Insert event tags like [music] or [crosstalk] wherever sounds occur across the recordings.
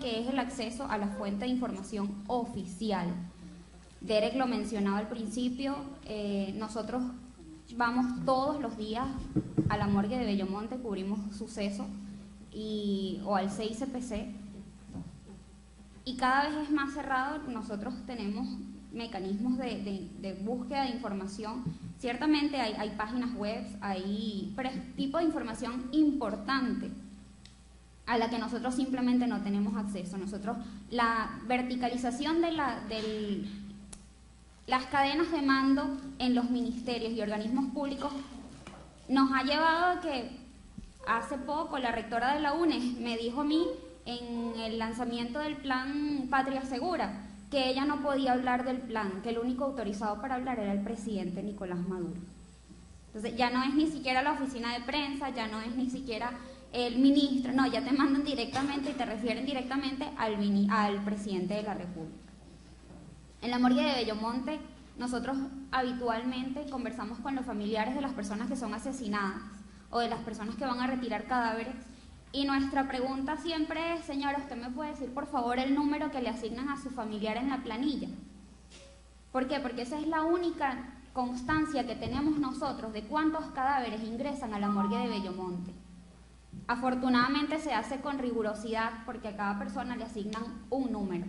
que es el acceso a la fuente de información oficial. Derek lo mencionaba al principio, eh, nosotros vamos todos los días a la morgue de Bellomonte, cubrimos sucesos, o al CICPC, y cada vez es más cerrado, nosotros tenemos mecanismos de, búsqueda de información. Ciertamente hay, hay páginas web, hay pero es tipo de información importante a la que nosotros simplemente no tenemos acceso. Nosotros, la verticalización de la, del, las cadenas de mando en los ministerios y organismos públicos nos ha llevado a que hace poco la rectora de la UNES me dijo a mí en el lanzamiento del plan Patria Segura que ella no podía hablar del plan, que el único autorizado para hablar era el presidente Nicolás Maduro. Entonces ya no es ni siquiera la oficina de prensa, ya no es ni siquiera el ministro, no, ya te mandan directamente y te refieren directamente al, al presidente de la República. En la morgue de Bellomonte, nosotros habitualmente conversamos con los familiares de las personas que son asesinadas o de las personas que van a retirar cadáveres y nuestra pregunta siempre es, señora, ¿usted me puede decir por favor el número que le asignan a su familiar en la planilla? ¿Por qué? Porque esa es la única constancia que tenemos nosotros de cuántos cadáveres ingresan a la morgue de Bellomonte. Afortunadamente se hace con rigurosidad porque a cada persona le asignan un número.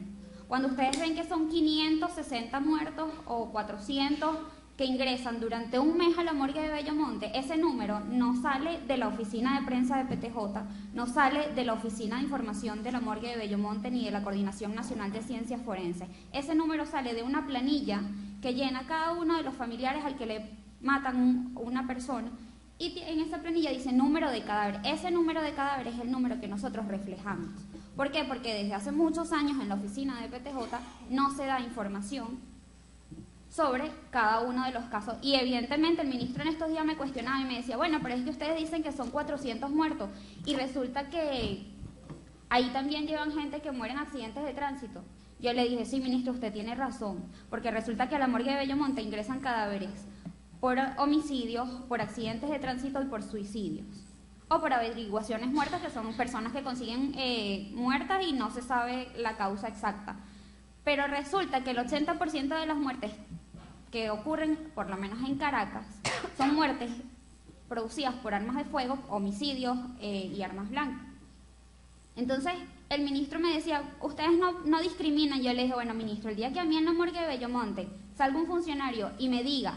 Cuando ustedes ven que son 560 muertos o 400 que ingresan durante un mes a la morgue de Bellomonte, ese número no sale de la oficina de prensa de PTJ, no sale de la oficina de información de la morgue de Bellomonte ni de la Coordinación Nacional de Ciencias Forenses. Ese número sale de una planilla que llena cada uno de los familiares al que le matan una persona y en esa planilla dice número de cadáver. Ese número de cadáver es el número que nosotros reflejamos. ¿Por qué? Porque desde hace muchos años en la oficina de PTJ no se da información sobre cada uno de los casos. Y evidentemente el ministro en estos días me cuestionaba y me decía, bueno, pero es que ustedes dicen que son 400 muertos y resulta que ahí también llevan gente que muere en accidentes de tránsito. Yo le dije, sí, ministro, usted tiene razón, porque resulta que a la morgue de Bellomonte ingresan cadáveres por homicidios, por accidentes de tránsito y por suicidios. O por averiguaciones muertas, que son personas que consiguen eh, muertas y no se sabe la causa exacta. Pero resulta que el 80% de las muertes que ocurren, por lo menos en Caracas, [coughs] son muertes producidas por armas de fuego, homicidios eh, y armas blancas. Entonces, el ministro me decía, ustedes no, no discriminan. Yo le dije, bueno, ministro, el día que a mí en la morgue de Bellomonte salga un funcionario y me diga,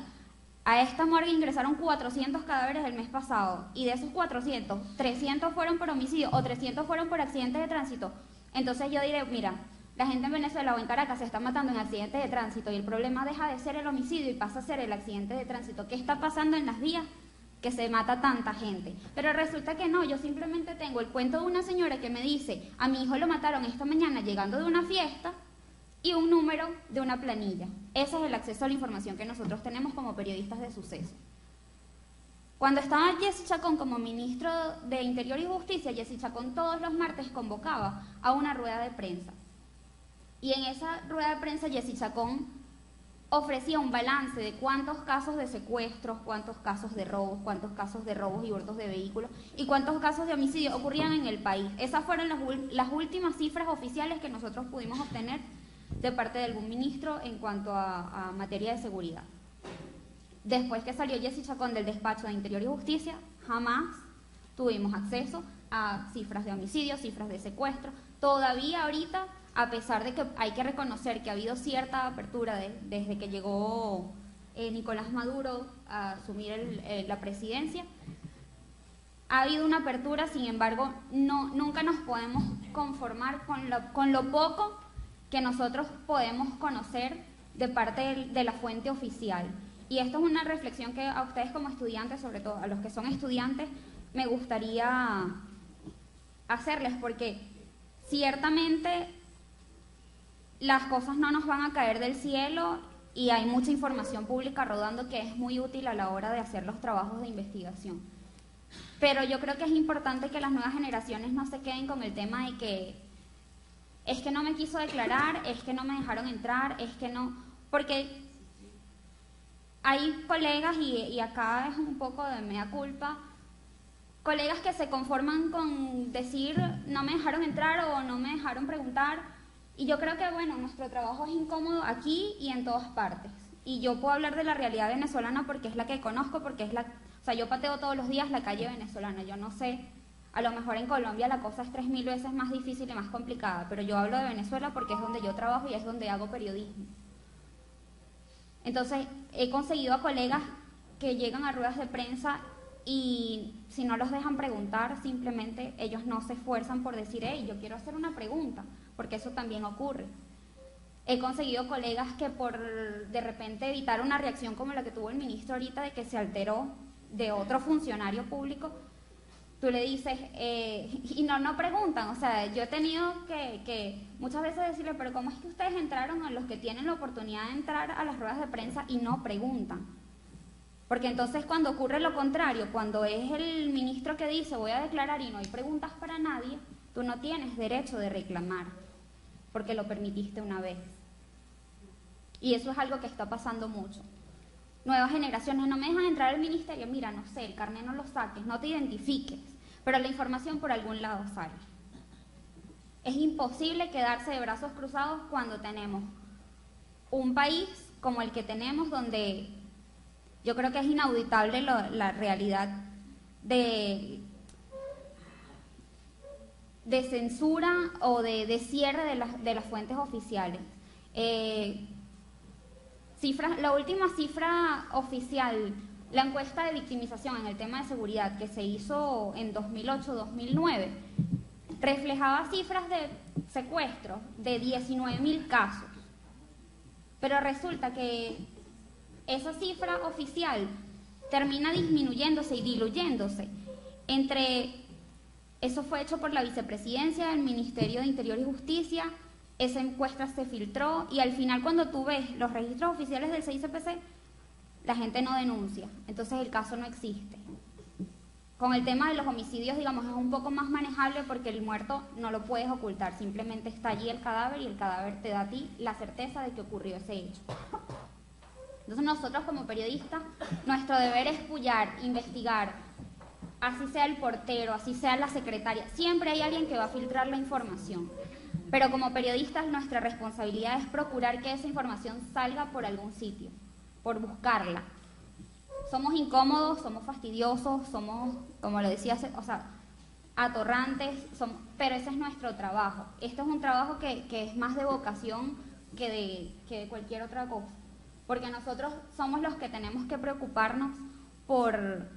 a esta morgue ingresaron 400 cadáveres el mes pasado y de esos 400, 300 fueron por homicidio o 300 fueron por accidentes de tránsito, entonces yo diré, mira, la gente en Venezuela o en Caracas se está matando en accidentes de tránsito y el problema deja de ser el homicidio y pasa a ser el accidente de tránsito. ¿Qué está pasando en las vías? Que se mata tanta gente. Pero resulta que no, yo simplemente tengo el cuento de una señora que me dice, a mi hijo lo mataron esta mañana llegando de una fiesta y un número de una planilla. Ese es el acceso a la información que nosotros tenemos como periodistas de suceso. Cuando estaba Jessy Chacón como ministro de Interior y Justicia, Jessy Chacón todos los martes convocaba a una rueda de prensa y en esa rueda de prensa, Jessy Chacón ofrecía un balance de cuántos casos de secuestros, cuántos casos de robos, cuántos casos de robos y hurtos de vehículos y cuántos casos de homicidio ocurrían en el país. Esas fueron las, últimas cifras oficiales que nosotros pudimos obtener de parte de algún ministro en cuanto a, materia de seguridad. Después que salió Jessy Chacón del despacho de Interior y Justicia, jamás tuvimos acceso a cifras de homicidio, cifras de secuestro. Todavía ahorita a pesar de que hay que reconocer que ha habido cierta apertura desde que llegó eh, Nicolás Maduro a asumir eh, la presidencia, ha habido una apertura, sin embargo, no, nunca nos podemos conformar con lo, con lo poco que nosotros podemos conocer de parte de la fuente oficial. Y esto es una reflexión que a ustedes como estudiantes, sobre todo a los que son estudiantes, me gustaría hacerles, porque ciertamente las cosas no nos van a caer del cielo y hay mucha información pública rodando que es muy útil a la hora de hacer los trabajos de investigación. Pero yo creo que es importante que las nuevas generaciones no se queden con el tema de que es que no me quiso declarar, es que no me dejaron entrar, es que no, porque hay colegas y, y acá es un poco de mea culpa, colegas que se conforman con decir no me dejaron entrar o no me dejaron preguntar. Y yo creo que, bueno, nuestro trabajo es incómodo aquí y en todas partes. Y yo puedo hablar de la realidad venezolana porque es la que conozco, porque es la... O sea, yo pateo todos los días la calle venezolana. Yo no sé, a lo mejor en Colombia la cosa es tres mil veces más difícil y más complicada, pero yo hablo de Venezuela porque es donde yo trabajo y es donde hago periodismo. Entonces, he conseguido a colegas que llegan a ruedas de prensa y si no los dejan preguntar, simplemente ellos no se esfuerzan por decir, hey, yo quiero hacer una pregunta, porque eso también ocurre. He conseguido colegas que por de repente evitar una reacción como la que tuvo el ministro ahorita de que se alteró de otro funcionario público, tú le dices, eh, y no, no preguntan, o sea, yo he tenido que, que, muchas veces decirle, pero ¿cómo es que ustedes entraron a los que tienen la oportunidad de entrar a las ruedas de prensa y no preguntan? Porque entonces cuando ocurre lo contrario, cuando es el ministro que dice voy a declarar y no hay preguntas para nadie, tú no tienes derecho de reclamar, porque lo permitiste una vez. Y eso es algo que está pasando mucho. Nuevas generaciones no me dejan entrar al ministerio, mira, no sé, el carnet no lo saques, no te identifiques, pero la información por algún lado sale. Es imposible quedarse de brazos cruzados cuando tenemos un país como el que tenemos donde yo creo que es inauditable la realidad de, de censura o de, cierre de, las fuentes oficiales. Eh, la última cifra oficial, la encuesta de victimización en el tema de seguridad que se hizo en 2008-2009, reflejaba cifras de secuestro de 19.000 casos. Pero resulta que esa cifra oficial termina disminuyéndose y diluyéndose entre eso fue hecho por la vicepresidencia del Ministerio de Interior y Justicia, esa encuesta se filtró y al final cuando tú ves los registros oficiales del CICPC, la gente no denuncia, entonces el caso no existe. Con el tema de los homicidios, digamos, es un poco más manejable porque el muerto no lo puedes ocultar, simplemente está allí el cadáver y el cadáver te da a ti la certeza de que ocurrió ese hecho. Entonces nosotros como periodistas, nuestro deber es pullar, investigar, así sea el portero, así sea la secretaria, siempre hay alguien que va a filtrar la información. Pero como periodistas nuestra responsabilidad es procurar que esa información salga por algún sitio, por buscarla. Somos incómodos, somos fastidiosos, somos, como lo decía, o sea, atorrantes, pero ese es nuestro trabajo. Esto es un trabajo que, es más de vocación que de, que de cualquier otra cosa porque nosotros somos los que tenemos que preocuparnos por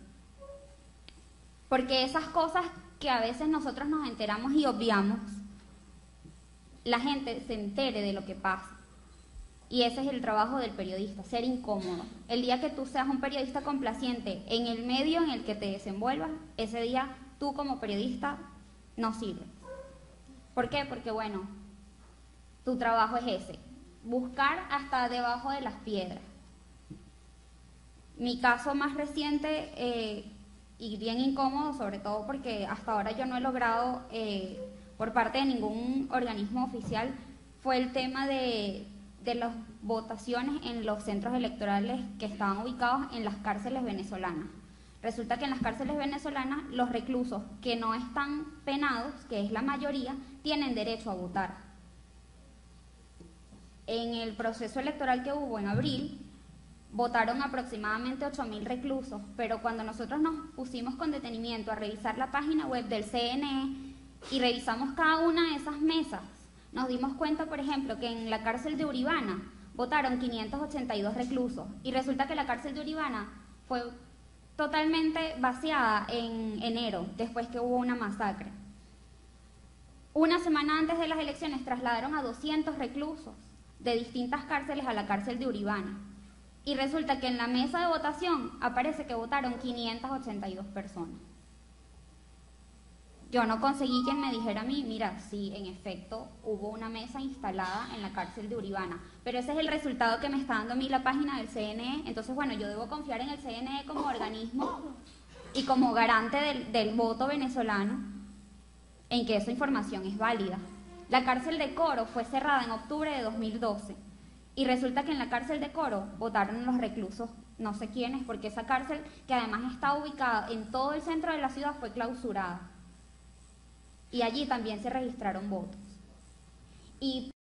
porque esas cosas que a veces nosotros nos enteramos y obviamos, la gente se entere de lo que pasa. Y ese es el trabajo del periodista, ser incómodo. El día que tú seas un periodista complaciente en el medio en el que te desenvuelvas, ese día tú como periodista no sirves. ¿Por qué? Porque bueno, tu trabajo es ese, buscar hasta debajo de las piedras. Mi caso más reciente eh, y bien incómodo, sobre todo porque hasta ahora yo no he logrado eh, por parte de ningún organismo oficial, fue el tema de, de las votaciones en los centros electorales que estaban ubicados en las cárceles venezolanas. Resulta que en las cárceles venezolanas los reclusos que no están penados, que es la mayoría, tienen derecho a votar en el proceso electoral que hubo en abril, votaron aproximadamente 8.000 reclusos, pero cuando nosotros nos pusimos con detenimiento a revisar la página web del CNE y revisamos cada una de esas mesas, nos dimos cuenta, por ejemplo, que en la cárcel de Uribana votaron 582 reclusos y resulta que la cárcel de Uribana fue totalmente vaciada en enero, después que hubo una masacre. Una semana antes de las elecciones trasladaron a 200 reclusos de distintas cárceles a la cárcel de Uribana. Y resulta que en la mesa de votación aparece que votaron 582 personas. Yo no conseguí quien me dijera a mí, mira, sí, en efecto, hubo una mesa instalada en la cárcel de Uribana, pero ese es el resultado que me está dando a mí la página del CNE, entonces bueno, yo debo confiar en el CNE como organismo y como garante del, del voto venezolano en que esa información es válida. La cárcel de Coro fue cerrada en octubre de 2012 y resulta que en la cárcel de Coro votaron los reclusos no sé quiénes, porque esa cárcel, que además está ubicada en todo el centro de la ciudad, fue clausurada. Y allí también se registraron votos. Y